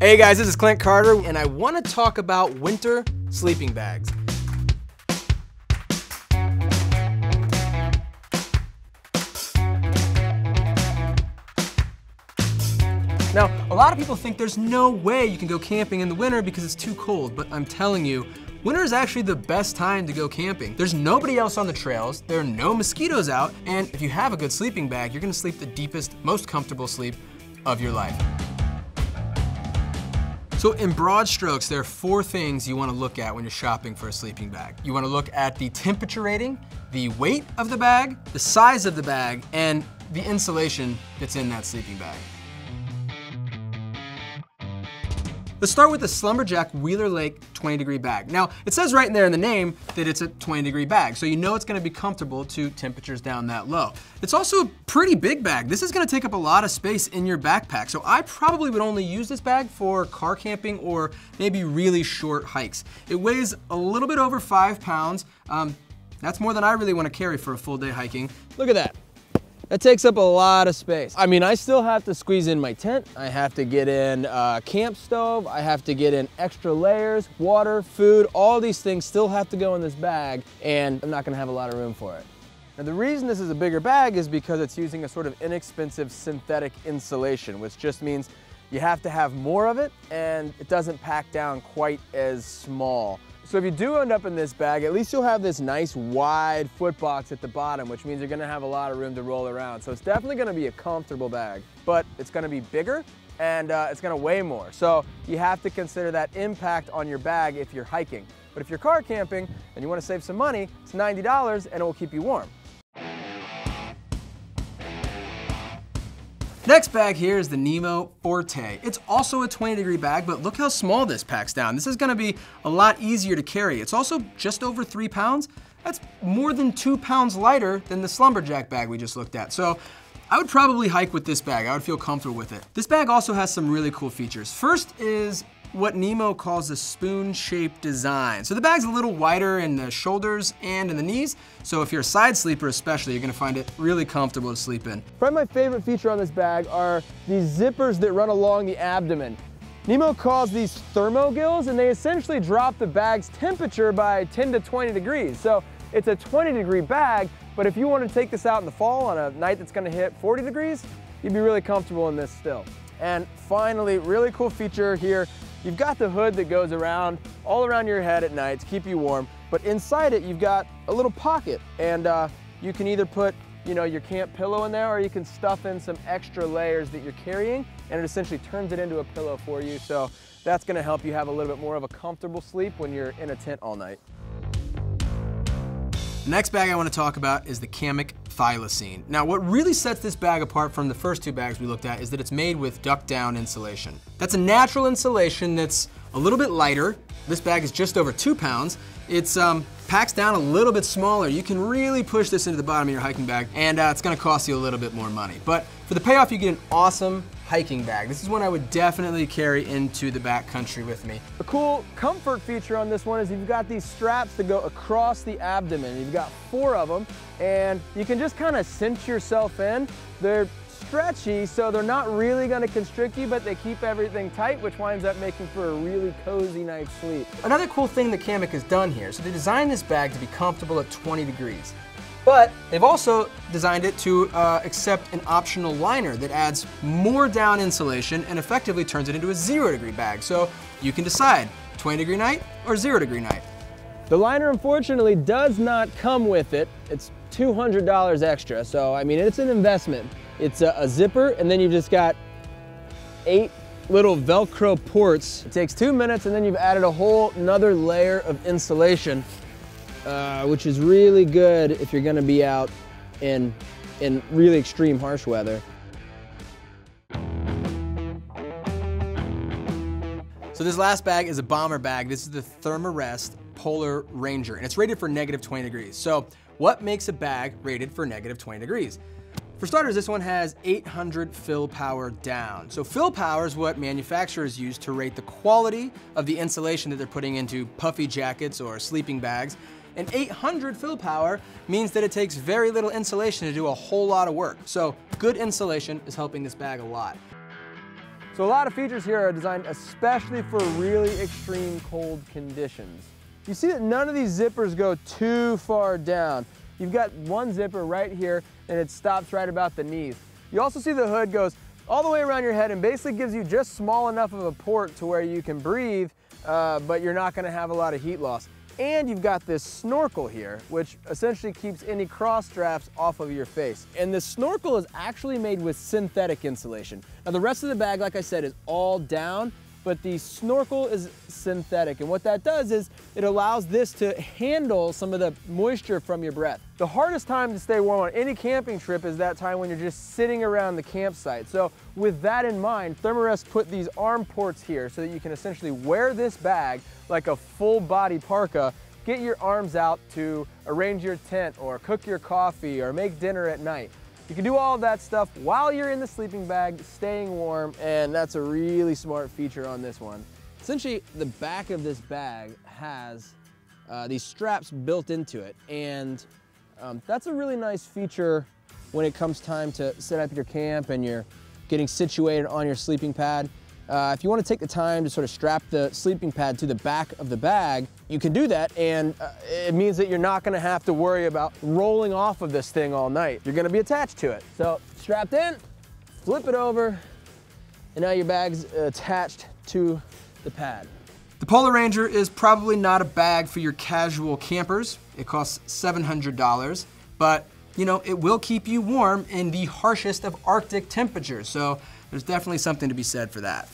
Hey guys, this is Clint Carter, and I want to talk about winter sleeping bags. Now, a lot of people think there's no way you can go camping in the winter because it's too cold, but I'm telling you, winter is actually the best time to go camping. There's nobody else on the trails, there are no mosquitoes out, and if you have a good sleeping bag, you're gonna sleep the deepest, most comfortable sleep of your life. So in broad strokes, there are four things you wanna look at when you're shopping for a sleeping bag. You wanna look at the temperature rating, the weight of the bag, the size of the bag, and the insulation that's in that sleeping bag. Let's start with the Slumberjack Wheeler Lake 20 degree bag. Now, it says right in there in the name that it's a 20 degree bag, so you know it's gonna be comfortable to temperatures down that low. It's also a pretty big bag. This is gonna take up a lot of space in your backpack, so I probably would only use this bag for car camping or maybe really short hikes. It weighs a little bit over five pounds. Um, that's more than I really wanna carry for a full day hiking. Look at that. That takes up a lot of space. I mean, I still have to squeeze in my tent. I have to get in a camp stove. I have to get in extra layers, water, food. All these things still have to go in this bag and I'm not gonna have a lot of room for it. Now the reason this is a bigger bag is because it's using a sort of inexpensive synthetic insulation, which just means you have to have more of it and it doesn't pack down quite as small. So if you do end up in this bag, at least you'll have this nice wide foot box at the bottom, which means you're gonna have a lot of room to roll around. So it's definitely gonna be a comfortable bag, but it's gonna be bigger and uh, it's gonna weigh more. So you have to consider that impact on your bag if you're hiking. But if you're car camping and you wanna save some money, it's $90 and it will keep you warm. Next bag here is the Nemo Forte. It's also a 20 degree bag, but look how small this packs down. This is gonna be a lot easier to carry. It's also just over three pounds. That's more than two pounds lighter than the Slumberjack bag we just looked at. So I would probably hike with this bag. I would feel comfortable with it. This bag also has some really cool features. First is what Nemo calls a spoon-shaped design. So the bag's a little wider in the shoulders and in the knees, so if you're a side sleeper especially, you're gonna find it really comfortable to sleep in. Probably my favorite feature on this bag are these zippers that run along the abdomen. Nemo calls these thermogills, and they essentially drop the bag's temperature by 10 to 20 degrees. So it's a 20 degree bag, but if you want to take this out in the fall on a night that's gonna hit 40 degrees, you'd be really comfortable in this still. And finally, really cool feature here, You've got the hood that goes around, all around your head at night to keep you warm, but inside it you've got a little pocket and uh, you can either put you know, your camp pillow in there or you can stuff in some extra layers that you're carrying and it essentially turns it into a pillow for you. So that's gonna help you have a little bit more of a comfortable sleep when you're in a tent all night. The next bag I want to talk about is the Kammok Thylacine. Now what really sets this bag apart from the first two bags we looked at is that it's made with duck down insulation. That's a natural insulation that's a little bit lighter. This bag is just over two pounds. It's um, packs down a little bit smaller. You can really push this into the bottom of your hiking bag and uh, it's gonna cost you a little bit more money. But for the payoff, you get an awesome hiking bag. This is one I would definitely carry into the backcountry with me. A cool comfort feature on this one is you've got these straps that go across the abdomen. You've got four of them and you can just kind of cinch yourself in. They're stretchy, so they're not really gonna constrict you, but they keep everything tight, which winds up making for a really cozy night's sleep. Another cool thing that Kammok has done here, so they designed this bag to be comfortable at 20 degrees. But they've also designed it to uh, accept an optional liner that adds more down insulation and effectively turns it into a zero degree bag. So you can decide 20 degree night or zero degree night. The liner unfortunately does not come with it. It's $200 extra. So I mean, it's an investment. It's a, a zipper and then you've just got eight little Velcro ports. It takes two minutes and then you've added a whole another layer of insulation uh, which is really good if you're gonna be out in, in really extreme harsh weather. So this last bag is a bomber bag. This is the Thermarest Polar Ranger, and it's rated for negative 20 degrees. So what makes a bag rated for negative 20 degrees? For starters, this one has 800 fill power down. So fill power is what manufacturers use to rate the quality of the insulation that they're putting into puffy jackets or sleeping bags and 800 fill power means that it takes very little insulation to do a whole lot of work. So good insulation is helping this bag a lot. So a lot of features here are designed especially for really extreme cold conditions. You see that none of these zippers go too far down. You've got one zipper right here and it stops right about the knees. You also see the hood goes all the way around your head and basically gives you just small enough of a port to where you can breathe, uh, but you're not gonna have a lot of heat loss. And you've got this snorkel here, which essentially keeps any cross drafts off of your face. And the snorkel is actually made with synthetic insulation. Now the rest of the bag, like I said, is all down, but the snorkel is synthetic. And what that does is it allows this to handle some of the moisture from your breath. The hardest time to stay warm on any camping trip is that time when you're just sitting around the campsite. So with that in mind, Thermarest put these arm ports here so that you can essentially wear this bag like a full body parka get your arms out to arrange your tent or cook your coffee or make dinner at night. You can do all of that stuff while you're in the sleeping bag, staying warm, and that's a really smart feature on this one. Essentially, the back of this bag has uh, these straps built into it, and um, that's a really nice feature when it comes time to set up your camp and you're getting situated on your sleeping pad. Uh, if you want to take the time to sort of strap the sleeping pad to the back of the bag, you can do that and uh, it means that you're not going to have to worry about rolling off of this thing all night. You're going to be attached to it. So strapped in, flip it over, and now your bag's attached to the pad. The Polar Ranger is probably not a bag for your casual campers. It costs $700, but you know, it will keep you warm in the harshest of Arctic temperatures. So there's definitely something to be said for that.